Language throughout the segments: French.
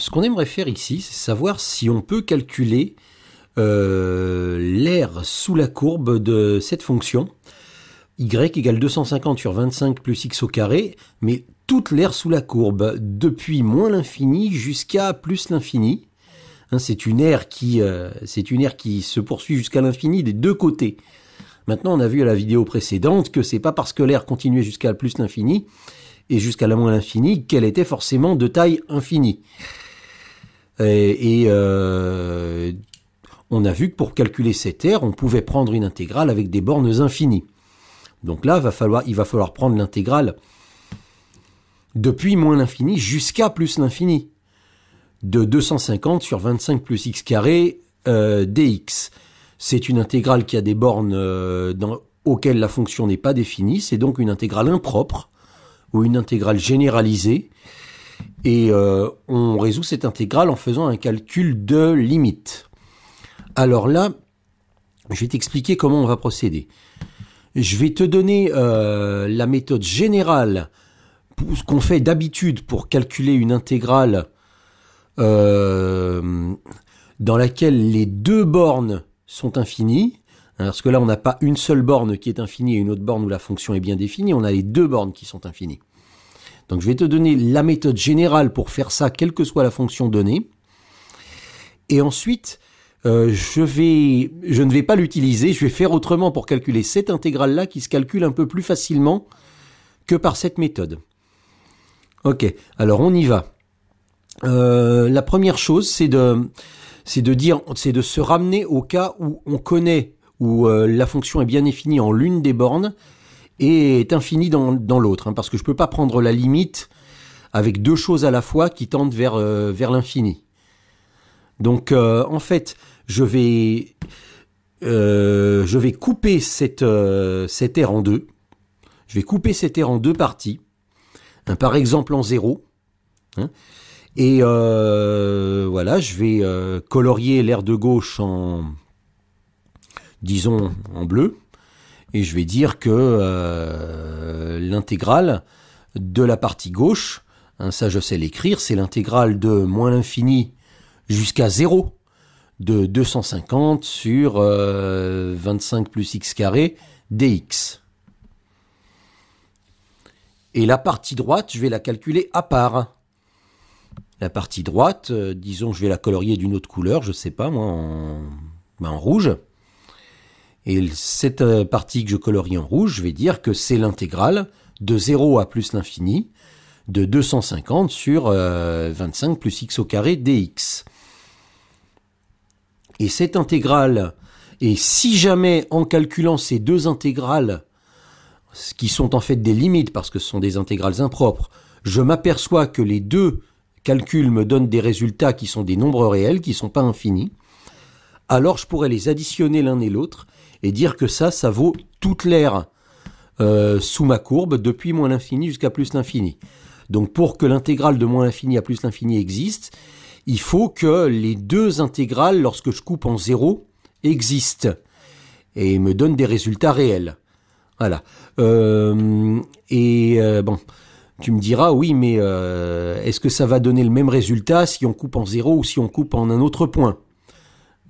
ce qu'on aimerait faire ici, c'est savoir si on peut calculer euh, l'air sous la courbe de cette fonction y égale 250 sur 25 plus x au carré, mais toute l'air sous la courbe, depuis moins l'infini jusqu'à plus l'infini. Hein, c'est une aire qui, euh, qui se poursuit jusqu'à l'infini des deux côtés. Maintenant, on a vu à la vidéo précédente que c'est pas parce que l'air continuait jusqu'à plus l'infini et jusqu'à la moins l'infini qu'elle était forcément de taille infinie. Et, euh, on a vu que pour calculer cette aire, on pouvait prendre une intégrale avec des bornes infinies. Donc là, il va falloir prendre l'intégrale depuis moins l'infini jusqu'à plus l'infini de 250 sur 25 plus x carré euh, dx. C'est une intégrale qui a des bornes euh, auxquelles la fonction n'est pas définie, c'est donc une intégrale impropre ou une intégrale généralisée. Et euh, on résout cette intégrale en faisant un calcul de limite. Alors là, je vais t'expliquer comment on va procéder. Je vais te donner la méthode générale, ce qu'on fait d'habitude pour calculer une intégrale euh, dans laquelle les deux bornes sont infinies. Hein, parce que là, on n'a pas une seule borne qui est infinie et une autre borne où la fonction est bien définie, on a les deux bornes qui sont infinies. Donc je vais te donner la méthode générale pour faire ça, quelle que soit la fonction donnée. Et ensuite, euh, je, ne vais pas l'utiliser, je vais faire autrement pour calculer cette intégrale-là qui se calcule un peu plus facilement que par cette méthode. Ok, alors on y va. Euh, la première chose, c'est de se ramener au cas où on connaît, où euh, la fonction est bien définie en l'une des bornes est infinie dans, l'autre, hein, parce que je peux pas prendre la limite avec deux choses à la fois qui tendent vers, euh, l'infini. Donc, en fait, je vais, vais couper cette, cette aire en deux. Je vais couper cette aire en deux parties. Par exemple en zéro. Hein, et euh, voilà, je vais euh, colorier l'air de gauche en, disons, en bleu. Et je vais dire que euh, l'intégrale de la partie gauche, hein, ça je sais l'écrire, c'est l'intégrale de moins l'infini jusqu'à 0 de 250 sur 25 plus x carré dx. Et la partie droite, je vais la calculer à part. La partie droite, euh, disons, je vais la colorier d'une autre couleur, je sais pas, moi, en, ben, rouge. Et cette euh, partie que je colorie en rouge, je vais dire que c'est l'intégrale de 0 à plus l'infini de 250 sur 25 euh, plus x au carré dx. Et cette intégrale, et si jamais en calculant ces deux intégrales, qui sont en fait des limites parce que ce sont des intégrales impropres, je m'aperçois que les deux calcul me donne des résultats qui sont des nombres réels, qui ne sont pas infinis, alors je pourrais les additionner l'un et l'autre et dire que ça, ça vaut toute l'air euh, sous ma courbe depuis moins l'infini jusqu'à plus l'infini. Donc pour que l'intégrale de moins l'infini à plus l'infini existe, il faut que les deux intégrales, lorsque je coupe en zéro, existent et me donnent des résultats réels. Voilà. Euh, et euh, bon, tu me diras, oui, mais est-ce que ça va donner le même résultat si on coupe en zéro ou si on coupe en un autre point?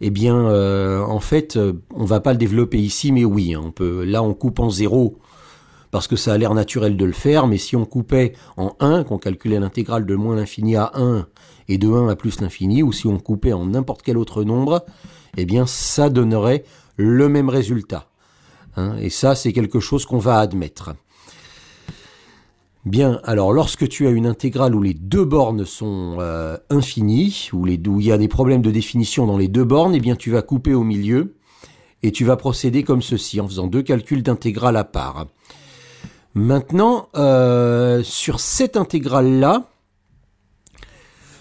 Eh bien, euh, en fait, euh, on va pas le développer ici, mais oui, hein, on peut. Là, on coupe en zéro parce que ça a l'air naturel de le faire, mais si on coupait en 1, qu'on calculait l'intégrale de moins l'infini à 1 et de 1 à plus l'infini, ou si on coupait en n'importe quel autre nombre, eh bien, ça donnerait le même résultat. Hein. et ça, c'est quelque chose qu'on va admettre. Bien, alors lorsque tu as une intégrale où les deux bornes sont euh, infinies, où, il y a des problèmes de définition dans les deux bornes, eh bien tu vas couper au milieu et tu vas procéder comme ceci en faisant deux calculs d'intégrale à part. Maintenant, euh, sur cette intégrale-là,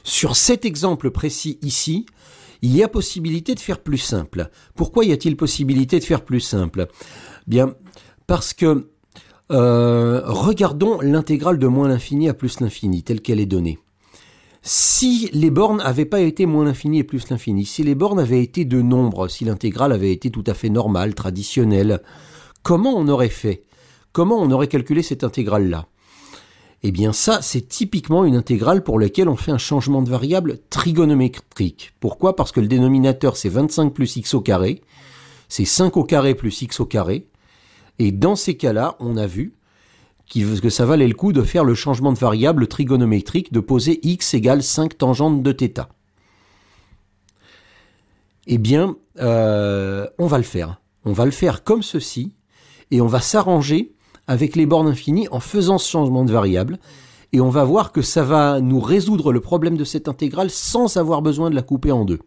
sur cet exemple précis ici, il y a possibilité de faire plus simple. Pourquoi y a-t-il possibilité de faire plus simple? Bien, parce que euh, regardons l'intégrale de moins l'infini à plus l'infini, telle qu'elle est donnée. Si les bornes n'avaient pas été moins l'infini et plus l'infini, si les bornes avaient été de nombres, si l'intégrale avait été tout à fait normale, traditionnelle, comment on aurait fait? Comment on aurait calculé cette intégrale-là? Eh bien ça, c'est typiquement une intégrale pour laquelle on fait un changement de variable trigonométrique. Pourquoi? Parce que le dénominateur, c'est 25 plus x au carré, c'est 5 au carré plus x au carré, et dans ces cas-là, on a vu que ça valait le coup de faire le changement de variable trigonométrique, de poser x égale 5 tangentes de θ. Eh bien, euh, on va le faire. On va le faire comme ceci, et on va s'arranger avec les bornes infinies en faisant ce changement de variable. Et on va voir que ça va nous résoudre le problème de cette intégrale sans avoir besoin de la couper en deux.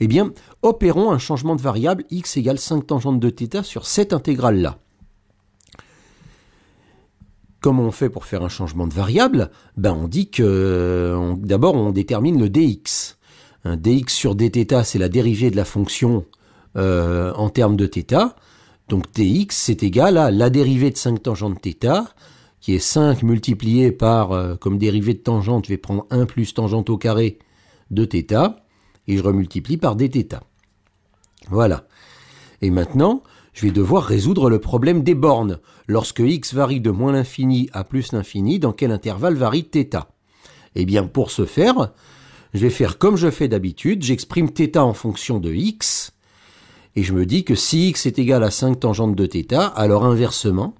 Eh bien, opérons un changement de variable x égale 5 tangentes de θ sur cette intégrale-là. Comment on fait pour faire un changement de variable ben On dit que d'abord on détermine le dx. Un dx sur dθ, c'est la dérivée de la fonction euh, en termes de θ. Donc dx, c'est égal à la dérivée de 5 tangentes θ, qui est 5 multiplié par, euh, comme dérivée de tangente, je vais prendre 1 plus tangente au carré de θ, et je remultiplie par dθ. Voilà. Et maintenant, je vais devoir résoudre le problème des bornes. Lorsque x varie de moins l'infini à plus l'infini, dans quel intervalle varie θ Eh bien, pour ce faire, je vais faire comme je fais d'habitude, j'exprime θ en fonction de x, et je me dis que si x est égal à 5 tangentes de θ, alors inversement,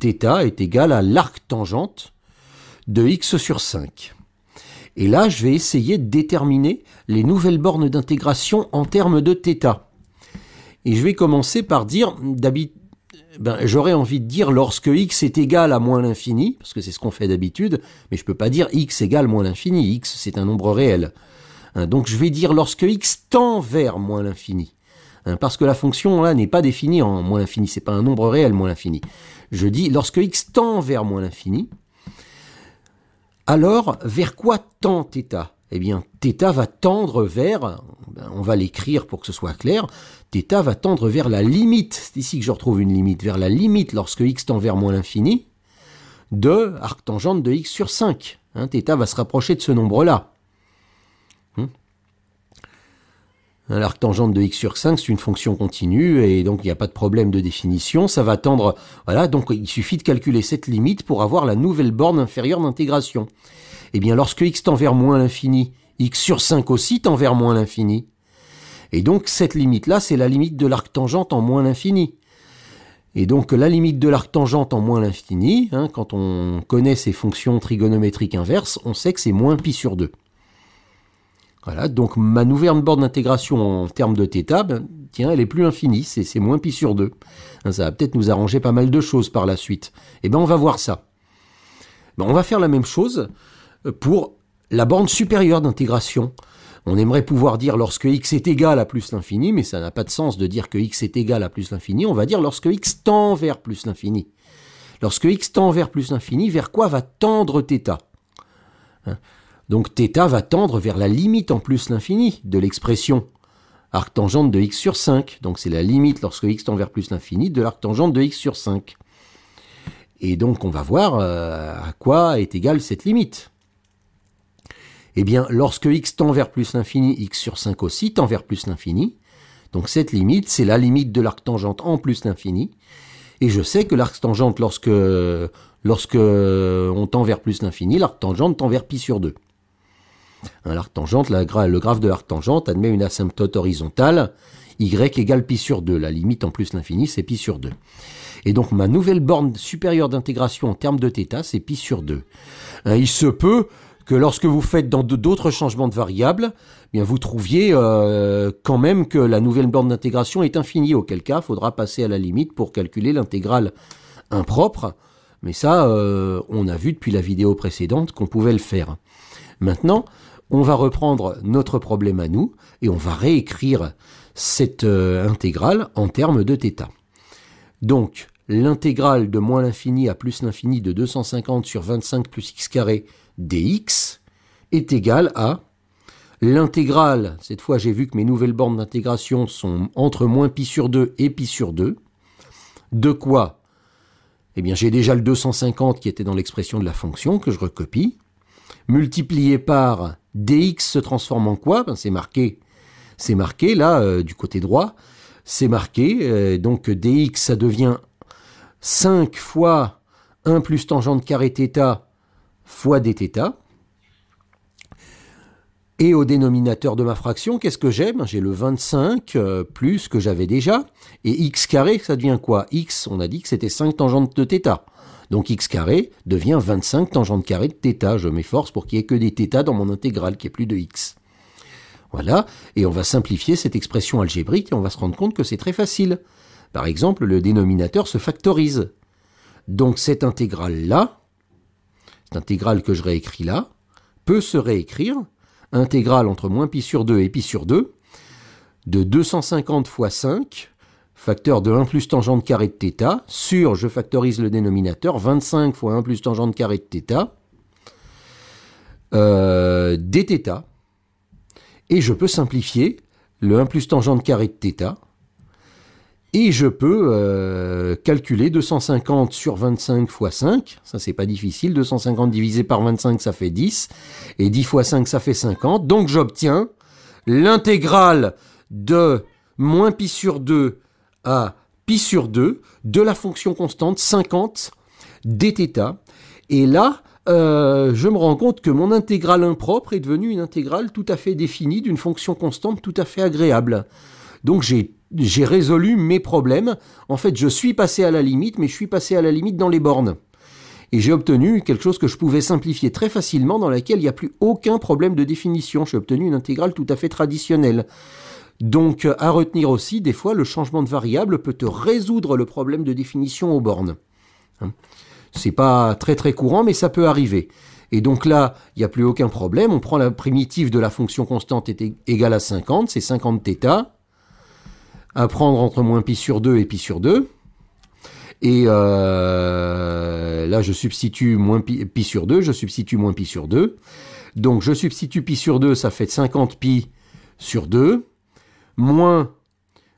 θ est égal à l'arc tangente de x sur 5. Et là, je vais essayer de déterminer les nouvelles bornes d'intégration en termes de θ. Et je vais commencer par dire, ben, j'aurais envie de dire lorsque x est égal à moins l'infini, parce que c'est ce qu'on fait d'habitude, mais je peux pas dire x égale moins l'infini, x c'est un nombre réel. Hein, donc je vais dire lorsque x tend vers moins l'infini. Hein, parce que la fonction là n'est pas définie en moins l'infini, c'est pas un nombre réel moins l'infini. Je dis lorsque x tend vers moins l'infini, alors vers quoi tend θ? Eh bien, θ va tendre vers, ben, on va l'écrire pour que ce soit clair, θ va tendre vers la limite, c'est ici que je retrouve une limite, vers la limite lorsque x tend vers moins l'infini, de arctangente de x sur 5. Hein, θ va se rapprocher de ce nombre-là. L'arctangente de x sur 5, c'est une fonction continue et donc il n'y a pas de problème de définition. Ça va tendre, voilà, donc il suffit de calculer cette limite pour avoir la nouvelle borne inférieure d'intégration. Eh bien, lorsque x tend vers moins l'infini, x sur 5 aussi tend vers moins l'infini. Et donc cette limite-là, c'est la limite de l'arctangente en moins l'infini. Et donc la limite de l'arctangente en moins l'infini, hein, quand on connaît ces fonctions trigonométriques inverses, on sait que c'est moins pi sur 2. Voilà, donc ma nouvelle borne d'intégration en termes de θ, ben, tiens, elle est plus infinie, c'est moins pi sur 2. Hein, ça va peut-être nous arranger pas mal de choses par la suite. Eh bien, on va voir ça. Ben, on va faire la même chose pour la borne supérieure d'intégration. On aimerait pouvoir dire lorsque x est égal à plus l'infini, mais ça n'a pas de sens de dire que x est égal à plus l'infini. On va dire lorsque x tend vers plus l'infini. Lorsque x tend vers plus l'infini, vers quoi va tendre θ? Hein? Donc θ va tendre vers la limite en plus l'infini de l'expression arctangente de x sur 5. Donc c'est la limite lorsque x tend vers plus l'infini de l'arctangente de x sur 5. Et donc on va voir euh, à quoi est égale cette limite. Eh bien, lorsque x tend vers plus l'infini, x sur 5 aussi tend vers plus l'infini. Donc cette limite, c'est la limite de l'arctangente en plus l'infini. Et je sais que l'arctangente, lorsque, lorsque on tend vers plus l'infini, l'arctangente tend vers pi sur 2. L'arctangente, le graphe de l'arctangente admet une asymptote horizontale, y égale pi sur 2. La limite en plus l'infini, c'est pi sur 2. Et donc ma nouvelle borne supérieure d'intégration en termes de θ, c'est pi sur 2. Hein, il se peut que lorsque vous faites dans d'autres changements de variables, eh bien vous trouviez euh, quand même que la nouvelle borne d'intégration est infinie, auquel cas il faudra passer à la limite pour calculer l'intégrale impropre. Mais ça, euh, on a vu depuis la vidéo précédente qu'on pouvait le faire. Maintenant, on va reprendre notre problème à nous et on va réécrire cette euh, intégrale en termes de θ. Donc, l'intégrale de moins l'infini à plus l'infini de 250 sur 25 plus x carré dx est égale à l'intégrale, cette fois j'ai vu que mes nouvelles bornes d'intégration sont entre moins pi sur 2 et pi sur 2, de quoi? Eh bien j'ai déjà le 250 qui était dans l'expression de la fonction que je recopie, multiplié par dx se transforme en quoi? Ben, C'est marqué, c'est marqué là euh, du côté droit, c'est marqué, euh, donc dx ça devient 5 fois 1 plus tangente carré θ fois dθ. Et au dénominateur de ma fraction, qu'est-ce que j'ai ben, J'ai le 25 euh, plus ce que j'avais déjà. Et x carré, ça devient quoi x, on a dit que c'était 5 tangentes de θ. Donc x carré devient 25 tangentes carré de θ. Je m'efforce pour qu'il n'y ait que des θ dans mon intégrale, qui est plus de x. Voilà, et on va simplifier cette expression algébrique et on va se rendre compte que c'est très facile. Par exemple, le dénominateur se factorise. Donc cette intégrale-là, cette intégrale que je réécris là, peut se réécrire intégrale entre moins pi sur 2 et pi sur 2 de 250 fois 5, facteur de 1 plus tangente carré de θ, sur, je factorise le dénominateur, 25 fois 1 plus tangente carré de θ, euh, dθ, et je peux simplifier le 1 plus tangente carré de θ, et je peux euh, calculer 250 sur 25 fois 5, ça c'est pas difficile, 250 divisé par 25 ça fait 10, et 10 fois 5 ça fait 50, donc j'obtiens l'intégrale de moins pi sur 2 à pi sur 2 de la fonction constante 50 dθ, et là euh, je me rends compte que mon intégrale impropre est devenue une intégrale tout à fait définie d'une fonction constante tout à fait agréable. Donc j'ai j'ai résolu mes problèmes. En fait, je suis passé à la limite, mais je suis passé à la limite dans les bornes. Et j'ai obtenu quelque chose que je pouvais simplifier très facilement, dans laquelle il n'y a plus aucun problème de définition. J'ai obtenu une intégrale tout à fait traditionnelle. Donc, à retenir aussi, des fois, le changement de variable peut te résoudre le problème de définition aux bornes. Hein. C'est pas très très courant, mais ça peut arriver. Et donc là, il n'y a plus aucun problème. On prend la primitive de la fonction constante est égale à 50, c'est 50 θ à prendre entre moins pi sur 2 et pi sur 2. Et euh, là, je substitue moins pi, sur 2, je substitue moins pi sur 2. Donc, je substitue pi sur 2, ça fait 50 pi sur 2. Moins,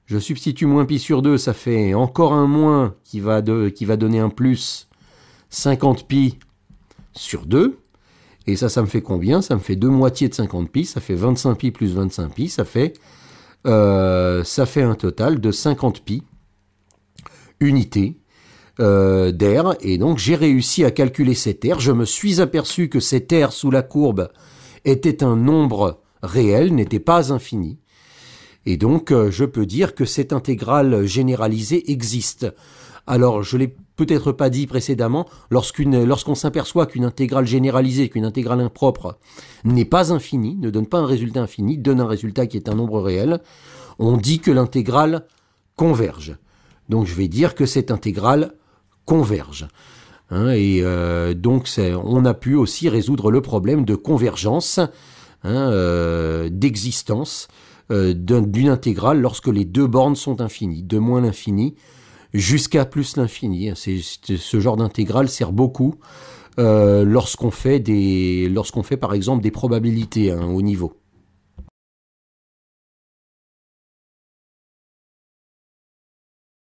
je substitue moins pi sur 2, ça fait encore un moins qui va, qui va donner un plus 50 pi sur 2. Et ça, ça me fait combien? Ça me fait deux moitiés de 50 pi, ça fait 25 pi plus 25 pi, ça fait euh, ça fait un total de 50 pi unités euh, d'air. Et donc j'ai réussi à calculer cet air. Je me suis aperçu que cet air sous la courbe était un nombre réel, n'était pas infini. Et donc euh, je peux dire que cette intégrale généralisée existe. Alors je l'ai peut-être pas dit précédemment, lorsqu'on s'aperçoit qu'une intégrale généralisée, qu'une intégrale impropre n'est pas infinie, ne donne pas un résultat infini, donne un résultat qui est un nombre réel, on dit que l'intégrale converge. Donc je vais dire que cette intégrale converge. Hein, et euh, donc on a pu aussi résoudre le problème de convergence, hein, euh, d'existence euh, d'une intégrale lorsque les deux bornes sont infinies, de moins l'infini jusqu'à plus l'infini. C'est, ce genre d'intégrale sert beaucoup euh, lorsqu'on fait des, fait par exemple des probabilités hein, au niveau.